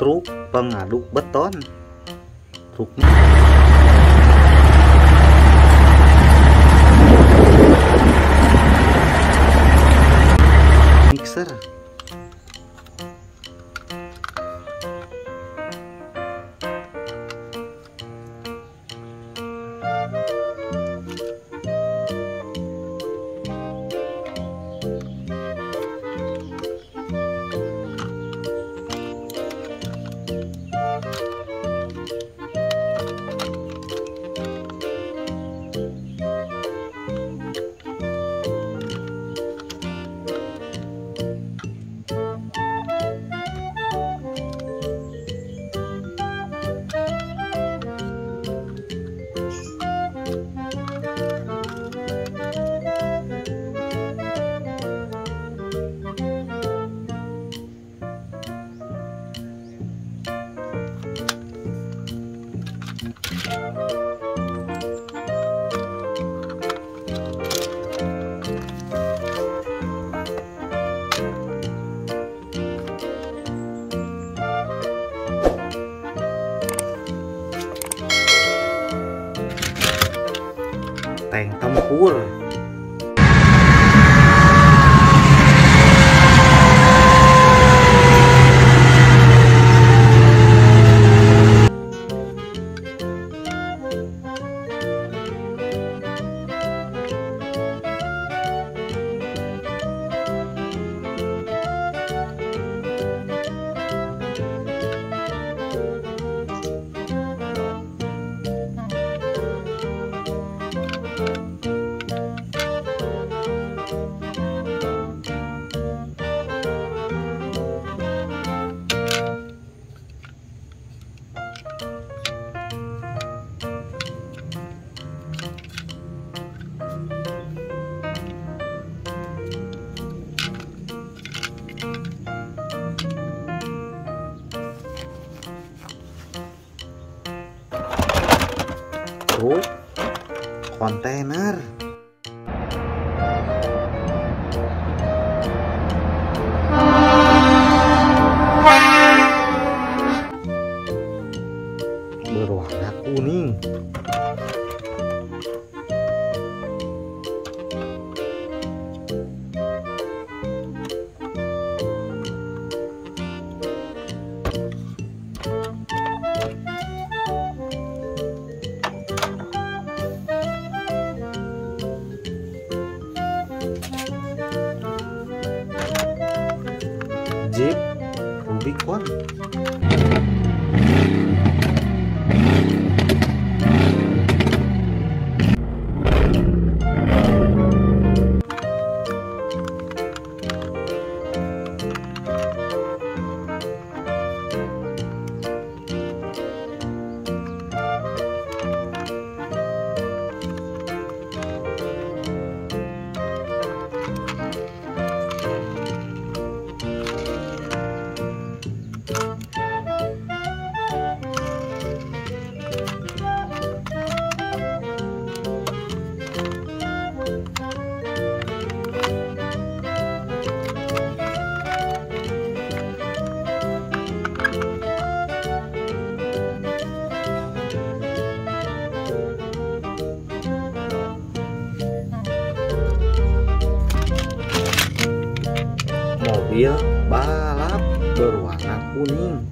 trúc băng là đục bất tón thuộc kontainer 关。Mobil balap berwarna kuning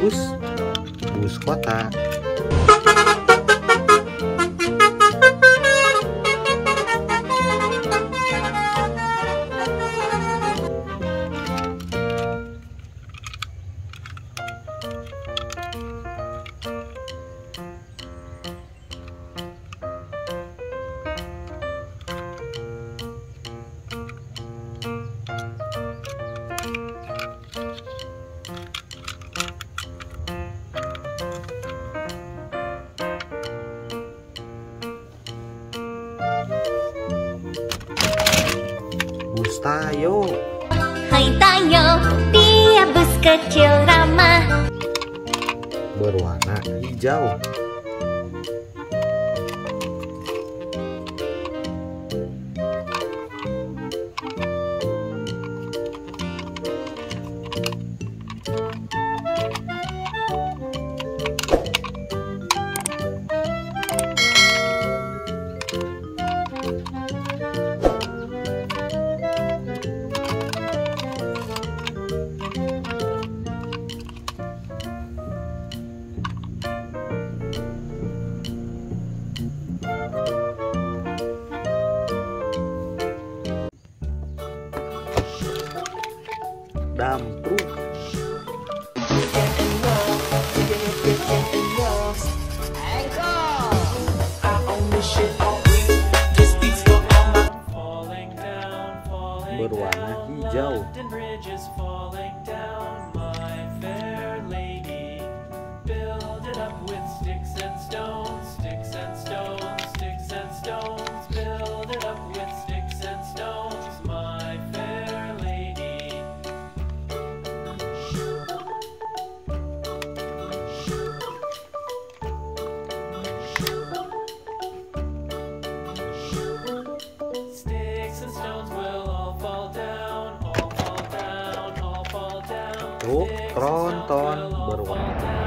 bus bus kota. kecil ramah. Berwarna hijau. berwarna hijau. baru Tronton berwarna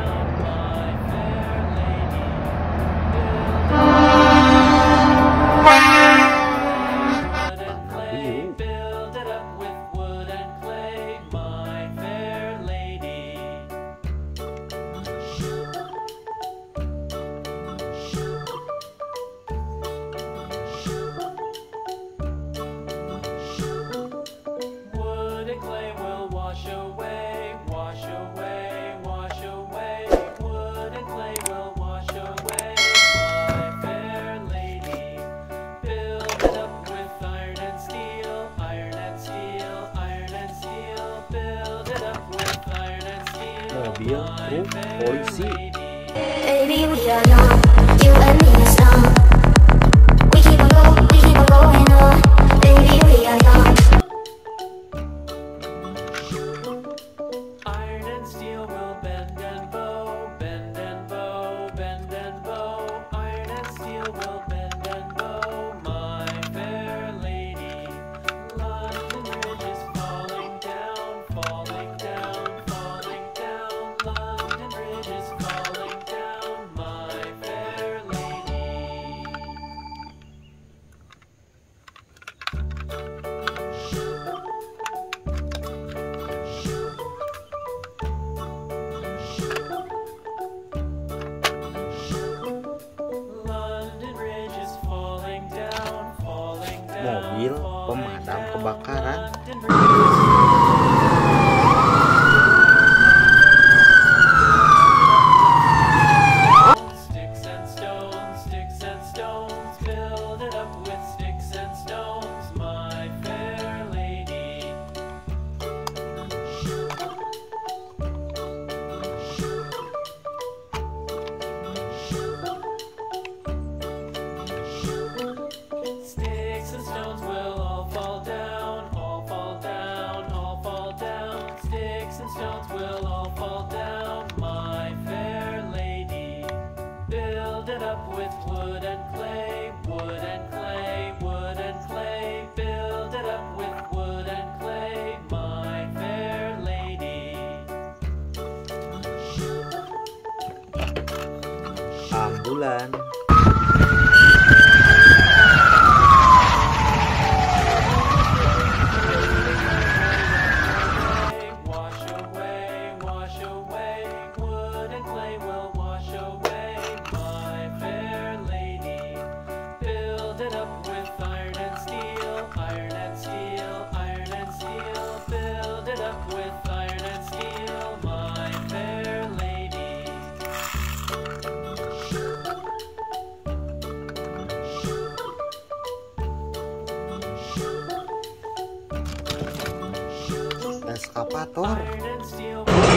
bulan And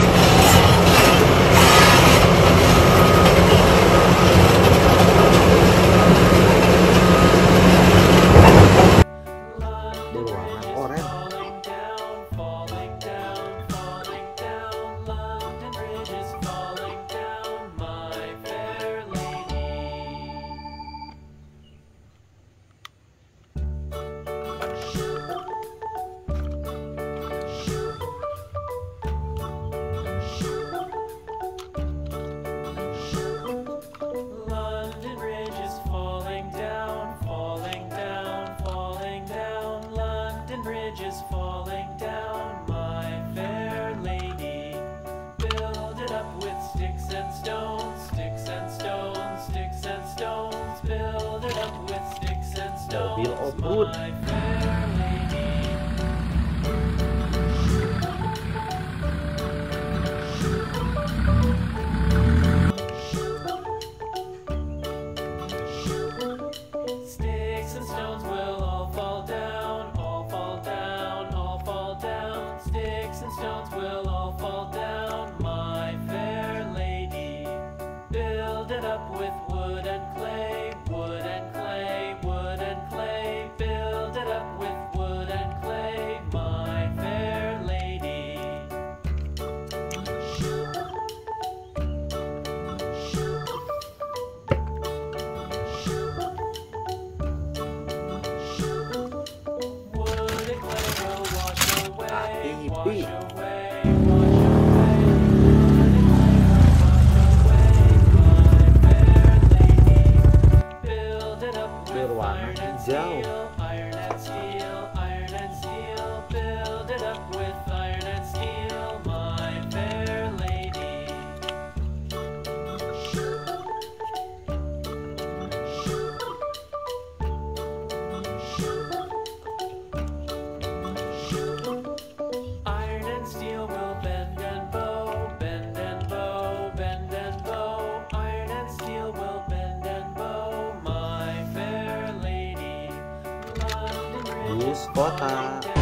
Hollywood. Kota.